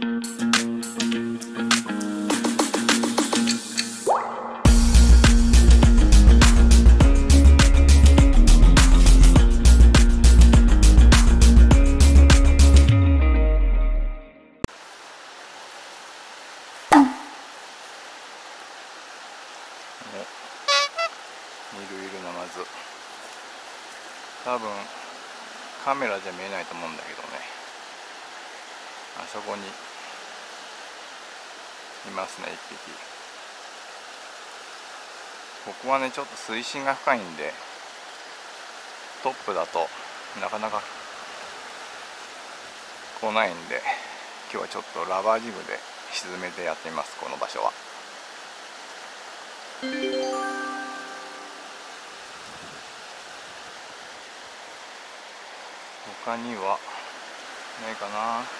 多ますね1匹ここはねちょっと水深が深いんでトップだとなかなか来ないんで今日はちょっとラバージグで沈めてやってみますこの場所は。他にはないかな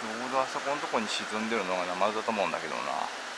ちょうどあそこのとこに沈んでるのがナマズだと思うんだけどな。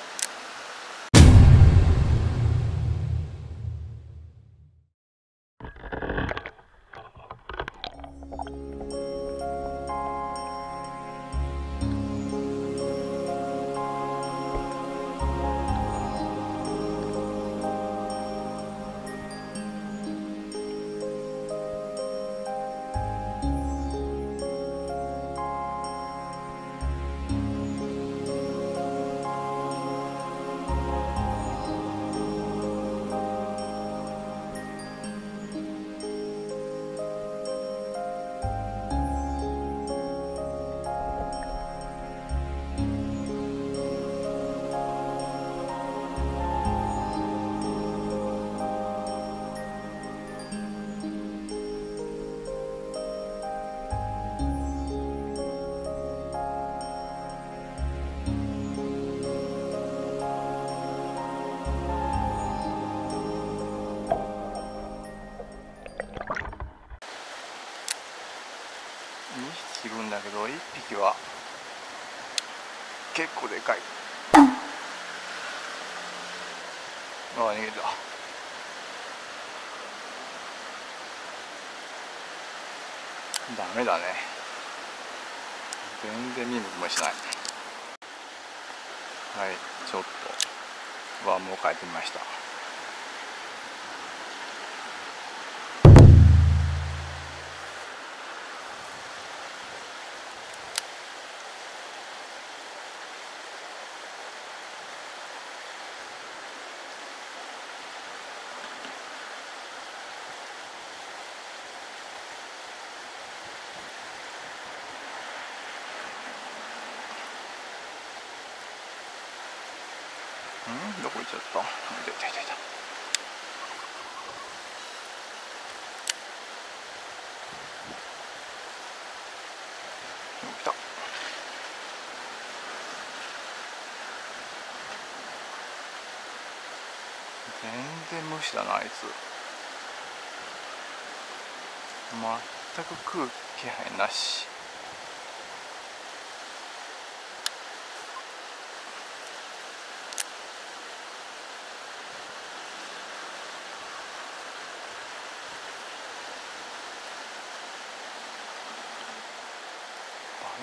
匹いるんだけど1匹は。結構でかい。ああ逃げた。ダメだね。全然見向きもしない。はいちょっと。ワームを変えてみました。ちゃったいたいたいた。いた来た。全然無視だなあいつ。全く食う気配なし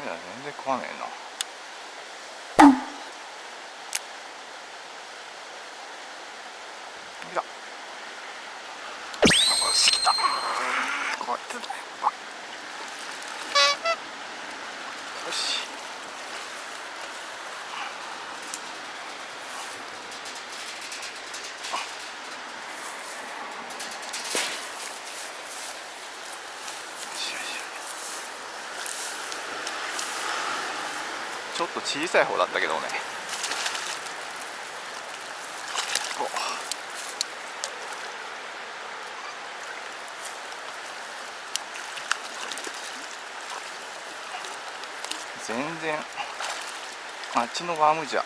ダメだ全然食わねえな来たよし来たこいつだよよしよしよしちょっと小さい方だったけどね。全然あっちのワームじゃ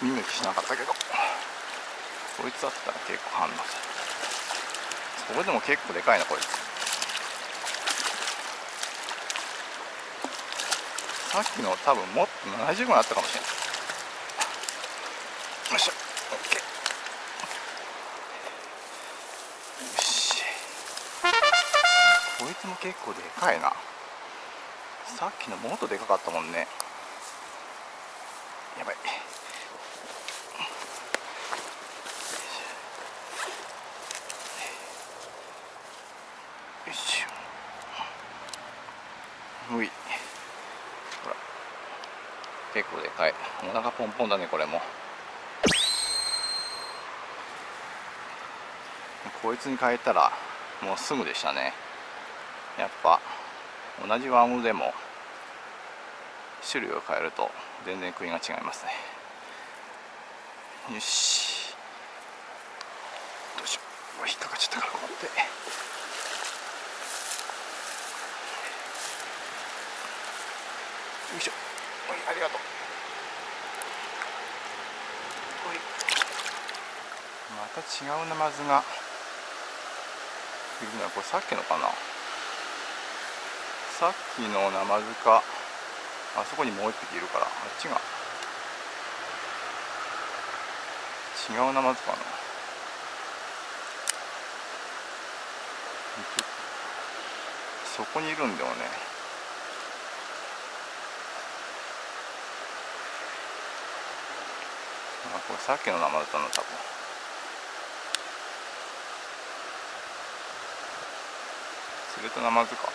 見向きしなかったけど。こいつだったら結構反応する。それでも結構でかいなこいつ。さっきの多分もっと70ぐらいあったかもしれないよいしょ。OK よし。こいつも結構でかいな。さっきのもっとでかかったもんね。やばいしょういほら結構でかポンポンだねこれも。こいつに変えたらもうすぐでしたね。やっぱ同じワームでも種類を変えると全然食いが違いますね。よし。どうしよう。引っかかっちゃったからこうやってよいしょ。ありがとうおいまた違うナマズがいるなこれさっきのかな。さっきのナマズか。あそこにもう一匹いるからあっちが。違うナマズかな。そこにいるんだよね。あこれさっきのナマズだな多分。釣れたナマズか。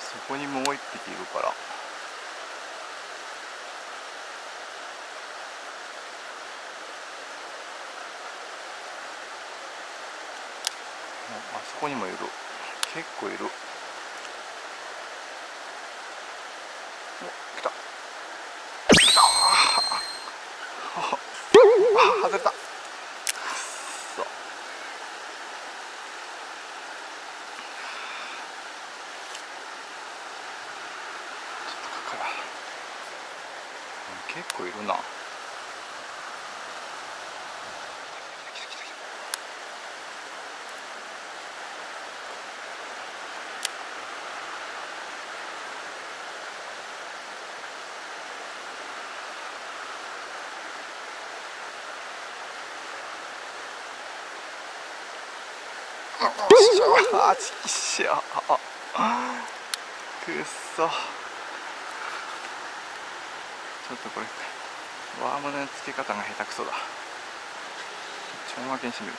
そこにもう一匹いるから。あそこにもいる。結構いる。お来た。来たあ外れたくっそちょっとかから結構いるな来た来た来た来たあちきしょくっそ。ちょっとこれワームのつけ方が下手くそだ。ちょん分けにしてみる。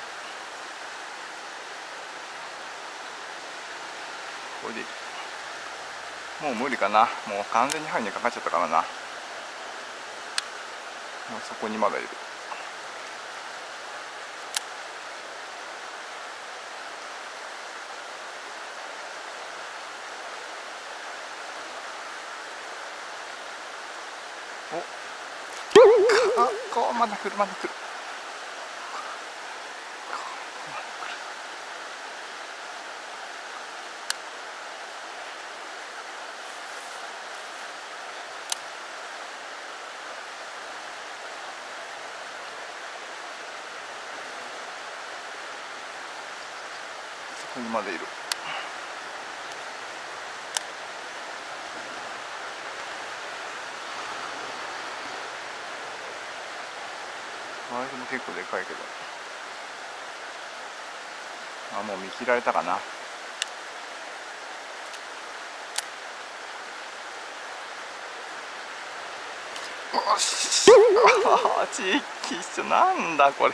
これで。いいもう無理かな。もう完全に針にかかっちゃったからな。もうそこにまだいるおあこうまだ来るまだ来る。そこにまでいる。あれも結構でかいけど。あもう見切られたかな。よしあーちきしょなんだこれ。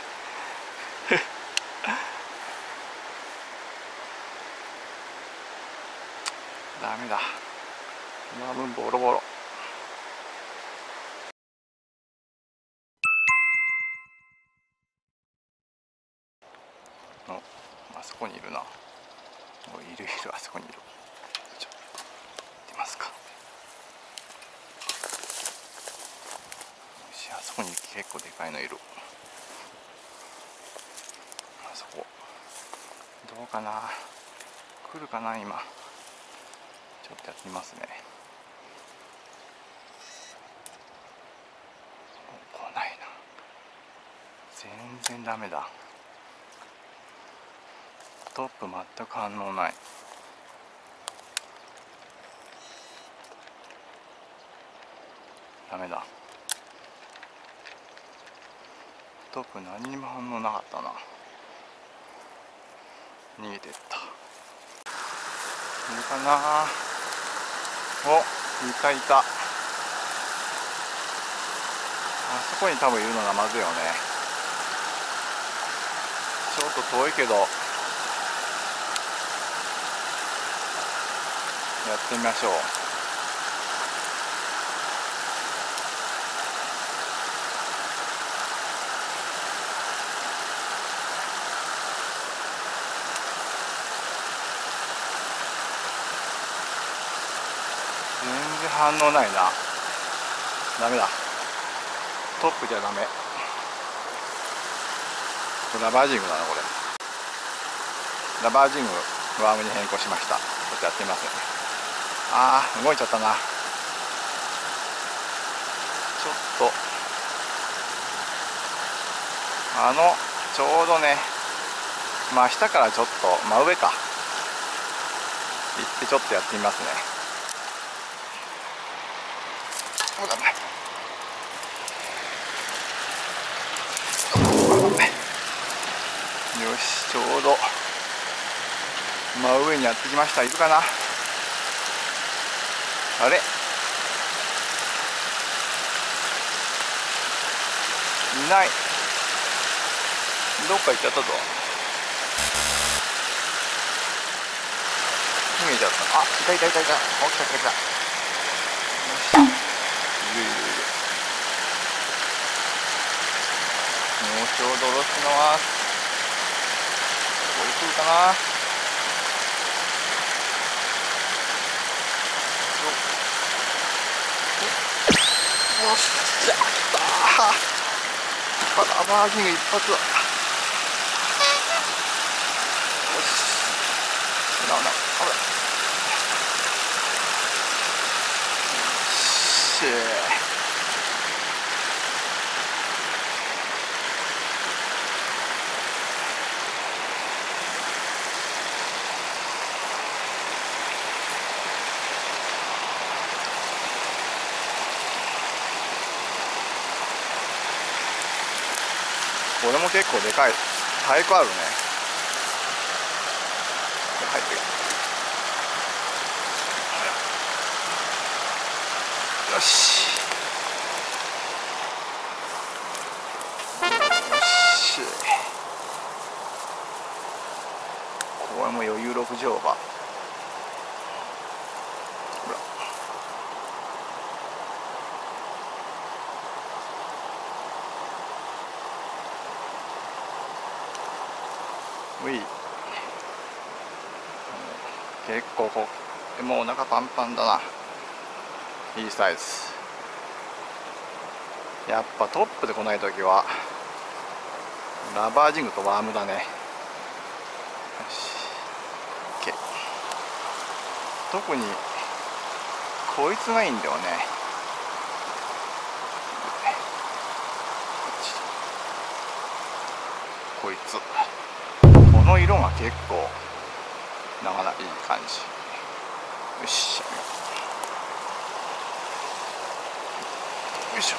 ダメだ。マムボロボロ。こにいるな。おいるいるあそこにいる。ちょ行ってますか。よしあそこに結構でかいのいる。あそこ。どうかな。来るかな今。ちょっとやってみますね。来ないな。全然ダメだ。トップ全く反応ない。ダメだ。トップ何にも反応なかったな。逃げてった。いるかな。おいたいた。あそこに多分いるのがまずいよね。ちょっと遠いけど。やってみましょう。全然反応ないな。ダメだ。トップじゃダメ。これラバージングだなこれ。ラバージングワームに変更しました。ちょっとやってみます。ねああ動いちゃったな。ちょっと。あのちょうどね真下からちょっと真上か。行ってちょっとやってみますね。そうだね。よしちょうど真上にやってきました。いるかな。あれ？いない。どっか行っちゃったぞ。逃げちゃった。あいたいたいたいた。お来た来た来た。よしいるいるいる。もうちょうど下ろすのはここに来るかな。ましたまーング一発だ。これも結構でかい。太鼓あるね。入ってる。よし。よし。これも余裕6乗馬。うい。結構こうもうお腹パンパンだな。いいサイズ。やっぱトップで来ない時はラバージングとワームだね。よし。OK 特にこいつがいいんだよね。こいつ。の色が結構なかなかいい感じ。よしよいしょ。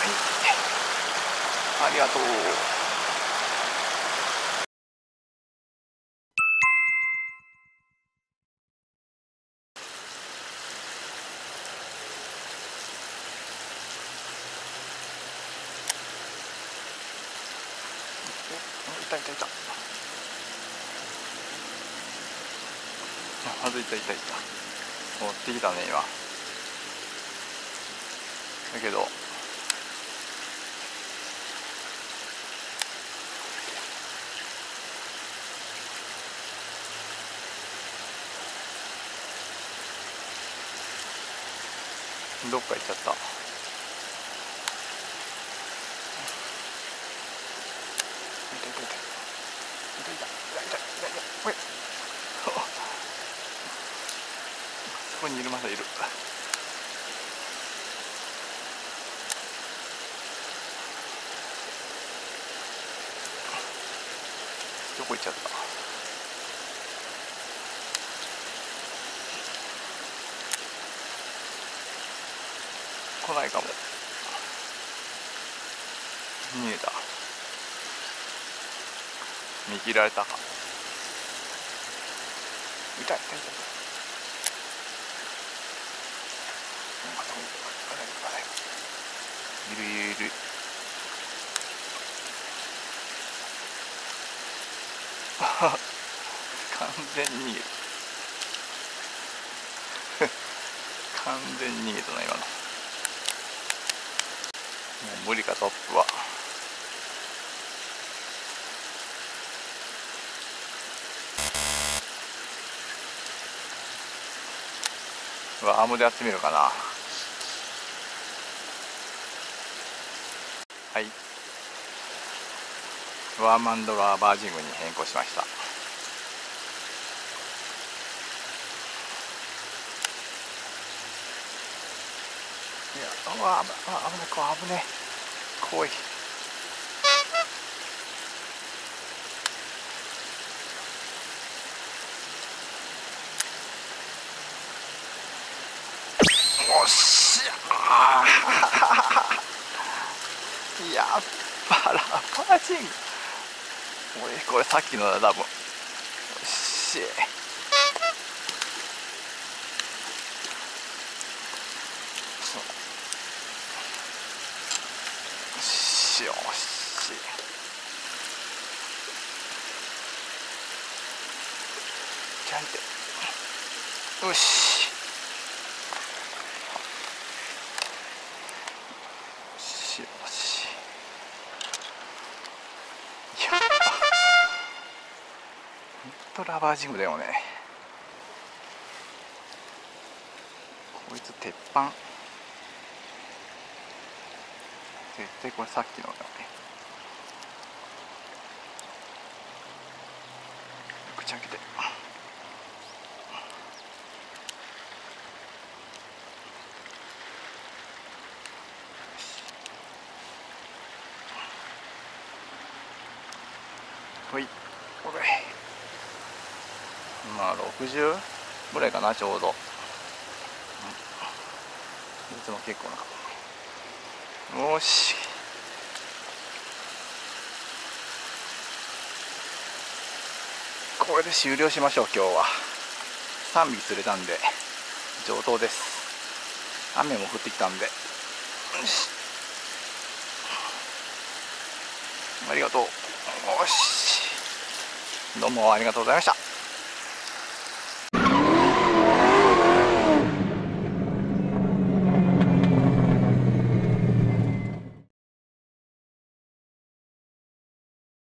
はい。ありがとう。あいたいたいた。持ってきたね今。だけど。どっか行っちゃった。るどこ行っちゃった？来ないかも。逃げた。見切られたか。痛い痛い痛い。るいるいる。完全に逃げ 完全に逃げたな今の。もう無理かトップは。ワームでやってみるかなはいワーマンドラーバージングに変更しました。いやうわ危ない危ない危ね。え怖い。おっしゃ やっぱラバージング。これさっきのだ多分おっししよしちゃんとよしよしいやほんとラバージンだよね。こいつ鉄板。絶対これさっきのだよね。口開けて。ほい。これ。まあ60ぐらいかなちょうど、うん、いつも結構な。よし。これで終了しましょう今日は。3匹釣れたんで。上等です。雨も降ってきたんで。よし。ありがとう。よし。どうもありがとうございました。